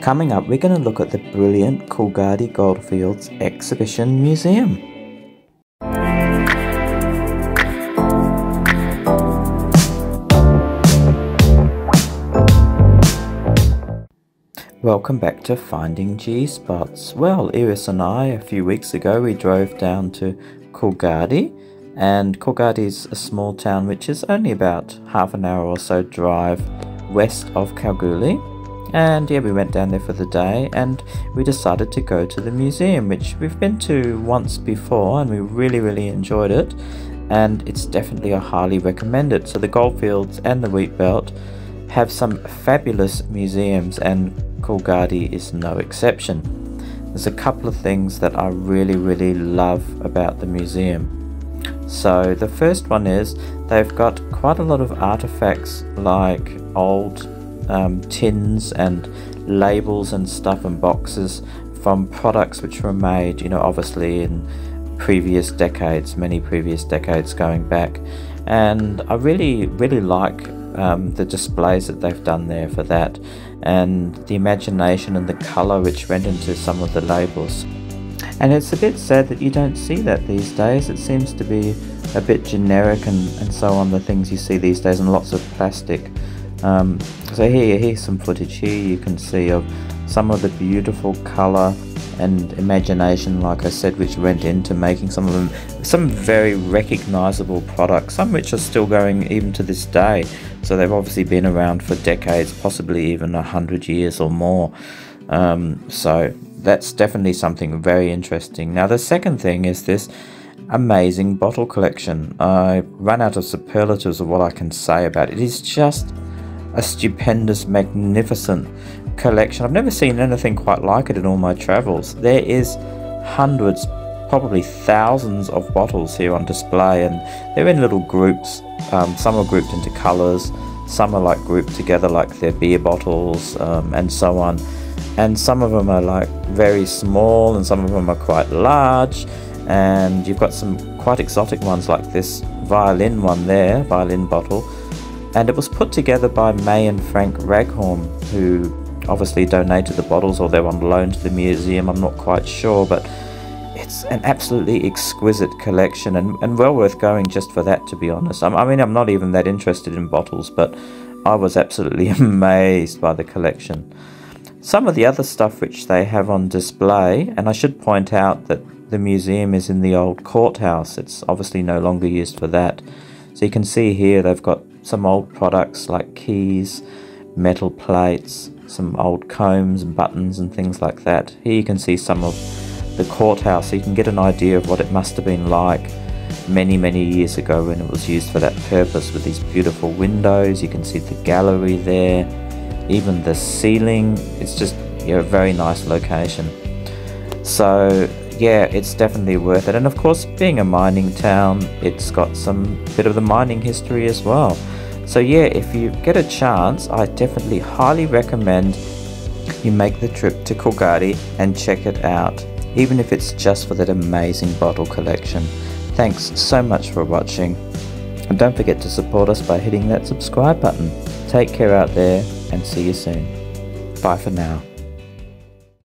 Coming up, we're going to look at the brilliant Coolgardie Goldfields Exhibition Museum. Welcome back to Finding G Spots. Well, Iris and I, a few weeks ago, we drove down to Coolgardie, and Coolgardie is a small town which is only about half an hour or so drive west of Kalgoorlie. And yeah, we went down there for the day and we decided to go to the museum, which we've been to once before and we really, really enjoyed it. And it's definitely a highly recommended. So the Goldfields and the Wheat Belt have some fabulous museums and Coolgardie is no exception. There's a couple of things that I really, really love about the museum. So the first one is they've got quite a lot of artifacts like old um, tins and labels and stuff and boxes from products which were made, you know, obviously in previous decades, many previous decades going back. And I really, really like um, the displays that they've done there for that and the imagination and the colour which went into some of the labels. And it's a bit sad that you don't see that these days. It seems to be a bit generic and, and so on, the things you see these days, and lots of plastic. Um, so here, here's some footage here you can see of some of the beautiful colour and imagination, like I said, which went into making some of them, some very recognisable products, some which are still going even to this day. So they've obviously been around for decades, possibly even a hundred years or more. Um, so that's definitely something very interesting. Now the second thing is this amazing bottle collection. I run out of superlatives of what I can say about it. It is just a stupendous, magnificent collection. I've never seen anything quite like it in all my travels. There is hundreds, probably thousands of bottles here on display, and they're in little groups. Um, some are grouped into colours, some are like grouped together like they're beer bottles, um, and so on. And some of them are like very small, and some of them are quite large. And you've got some quite exotic ones like this violin one there, violin bottle and it was put together by May and Frank Raghorn, who obviously donated the bottles or they're on loan to the museum, I'm not quite sure, but it's an absolutely exquisite collection and, and well worth going just for that, to be honest. I mean, I'm not even that interested in bottles, but I was absolutely amazed by the collection. Some of the other stuff which they have on display, and I should point out that the museum is in the old courthouse, it's obviously no longer used for that. So you can see here they've got some old products like keys, metal plates, some old combs and buttons and things like that. Here you can see some of the courthouse so you can get an idea of what it must have been like many many years ago when it was used for that purpose with these beautiful windows. You can see the gallery there even the ceiling. It's just you know, a very nice location. So yeah, it's definitely worth it. And of course, being a mining town, it's got some bit of the mining history as well. So yeah, if you get a chance, I definitely highly recommend you make the trip to Coolgardie and check it out, even if it's just for that amazing bottle collection. Thanks so much for watching. And don't forget to support us by hitting that subscribe button. Take care out there and see you soon. Bye for now.